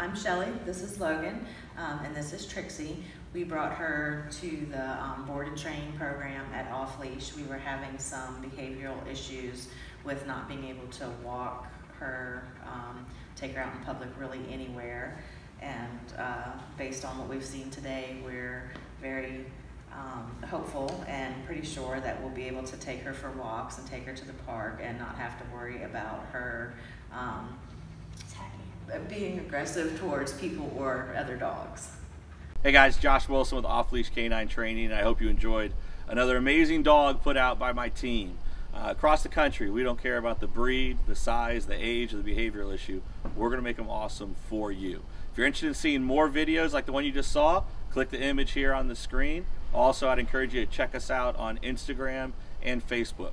I'm Shelly, this is Logan, um, and this is Trixie. We brought her to the um, board and train program at Off Leash. We were having some behavioral issues with not being able to walk her, um, take her out in public really anywhere. And uh, based on what we've seen today, we're very um, hopeful and pretty sure that we'll be able to take her for walks and take her to the park and not have to worry about her um, being aggressive towards people or other dogs. Hey guys, Josh Wilson with Off Leash Canine Training. I hope you enjoyed another amazing dog put out by my team. Uh, across the country, we don't care about the breed, the size, the age, or the behavioral issue. We're going to make them awesome for you. If you're interested in seeing more videos like the one you just saw, click the image here on the screen. Also, I'd encourage you to check us out on Instagram and Facebook.